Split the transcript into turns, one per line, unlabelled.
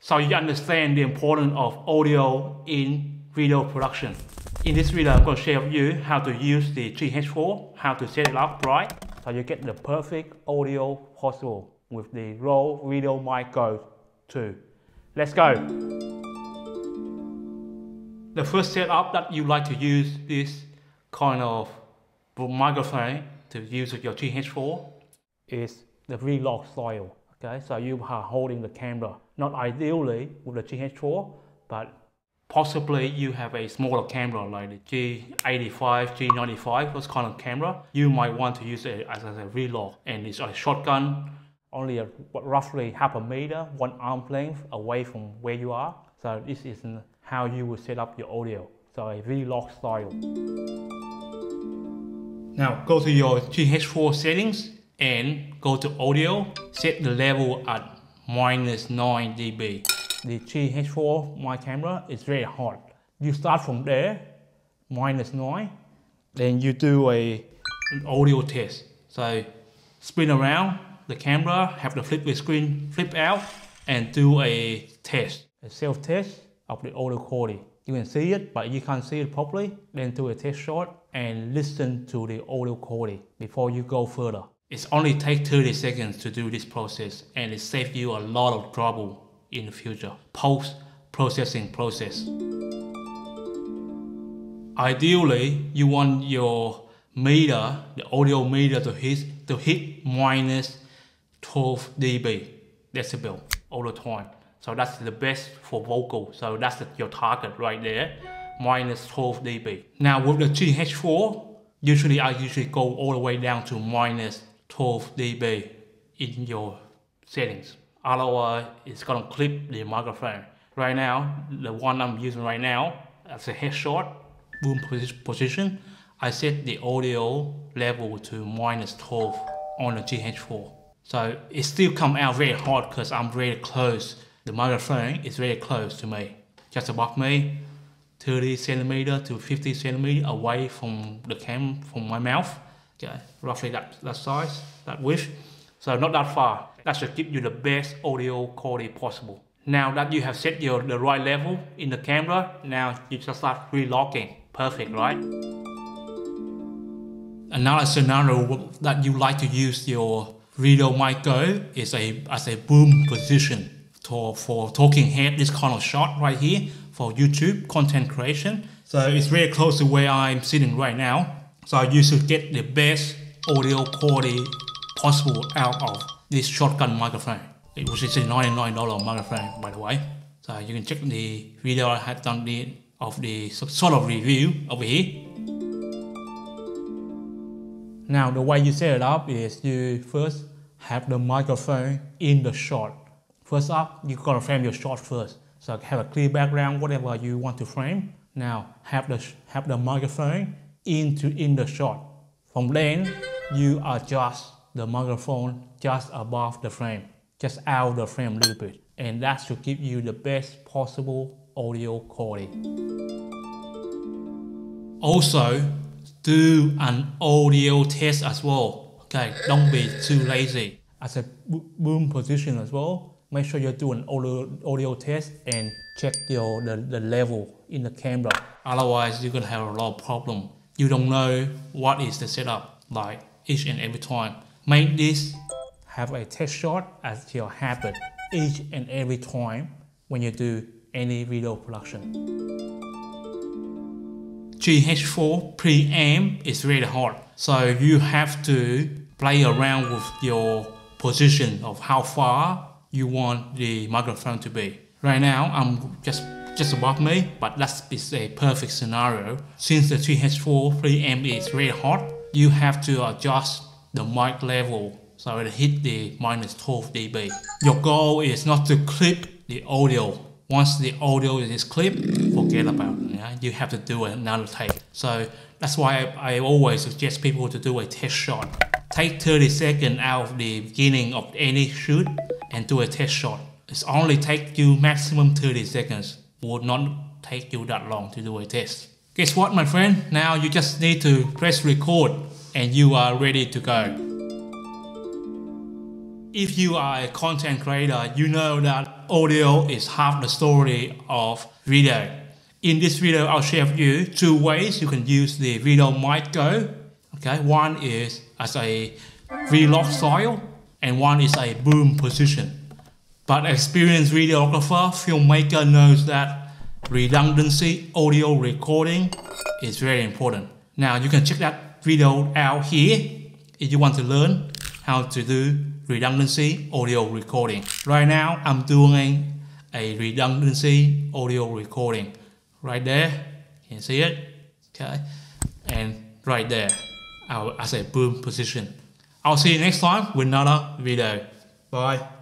so you understand the importance of audio in video production. In this video, I'm going to share with you how to use the GH4, how to set it up right, so you get the perfect audio possible with the Rode Video Mic Go 2. Let's go! The first setup that you like to use this kind of microphone to use with your GH4 is the V-Log style. Okay, so you are holding the camera. Not ideally with the GH4, but possibly you have a smaller camera like the G85, G95, those kind of camera. You might want to use it as a V-Log and it's a shotgun, only a, roughly half a meter, one arm length away from where you are. So this is how you will set up your audio. So a V-Log style. Now go to your GH4 settings and go to audio, set the level at minus 9 dB. The GH4 my camera is very hot. You start from there, minus 9, then you do a an audio test. So spin around the camera, have the flip the screen flip out, and do a test, a self-test of the audio quality. You can see it, but you can't see it properly. Then do a test shot and listen to the audio quality before you go further. It only takes 30 seconds to do this process and it saves you a lot of trouble in the future, post-processing process. Ideally, you want your meter, the audio meter to hit, to hit minus 12 dB decibel all the time. So that's the best for vocal. So that's your target right there, minus 12 dB. Now with the GH4, usually I usually go all the way down to minus 12 dB in your settings. Otherwise, it's gonna clip the microphone. Right now, the one I'm using right now, as a headshot, boom position, I set the audio level to minus 12 on the GH4. So it still come out very hard because I'm very close. The microphone is very close to me, just above me, 30 centimeter to 50 centimeter away from the cam, from my mouth okay, roughly that, that size, that width. So not that far. That should give you the best audio quality possible. Now that you have set your the right level in the camera, now you just start relocking. Perfect, right? Another scenario that you like to use your video mic go is a as a boom position for, for talking head, this kind of shot right here for YouTube content creation. So it's very close to where I'm sitting right now. So you should get the best audio quality possible out of this shotgun microphone, which is a $99 microphone by the way. So you can check the video I had done the, of the sort of review over here. Now the way you set it up is you first have the microphone in the shot. First up, you gotta frame your shot first. So have a clear background, whatever you want to frame. Now have the, have the microphone into in the shot. From then, you adjust the microphone just above the frame, just out the frame a little bit. And that should give you the best possible audio quality. Also, do an audio test as well. Okay, don't be too lazy. As a boom position as well, make sure you do an audio, audio test and check your the, the level in the camera. Otherwise, you're gonna have a lot of problem you don't know what is the setup like each and every time. Make this have a test shot as your habit each and every time when you do any video production. GH4 preamp is really hard, so you have to play around with your position of how far you want the microphone to be. Right now, I'm just just above me, but that is a perfect scenario. Since the GH4 preamp is very hot, you have to adjust the mic level so it hit the minus 12 dB. Your goal is not to clip the audio. Once the audio is clipped, forget about it. Yeah? You have to do another take. So that's why I, I always suggest people to do a test shot. Take 30 seconds out of the beginning of any shoot and do a test shot. It's only take you maximum 30 seconds would not take you that long to do a test. Guess what, my friend? Now you just need to press record and you are ready to go. If you are a content creator, you know that audio is half the story of video. In this video, I'll share with you two ways you can use the video mic go. Okay, one is as a vlog style and one is a boom position. But experienced videographer, filmmaker knows that redundancy audio recording is very important. Now you can check that video out here if you want to learn how to do redundancy audio recording. Right now I'm doing a redundancy audio recording. Right there, you see it, okay? And right there, I'll, as a boom position. I'll see you next time with another video. Bye.